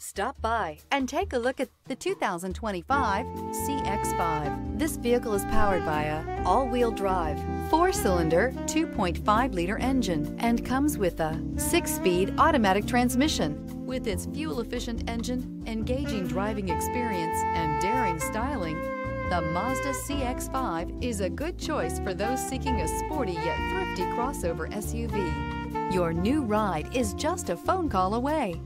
Stop by and take a look at the 2025 CX-5. This vehicle is powered by a all-wheel drive, four-cylinder, 2.5-liter engine and comes with a six-speed automatic transmission. With its fuel-efficient engine, engaging driving experience, and daring styling, the Mazda CX-5 is a good choice for those seeking a sporty yet thrifty crossover SUV. Your new ride is just a phone call away.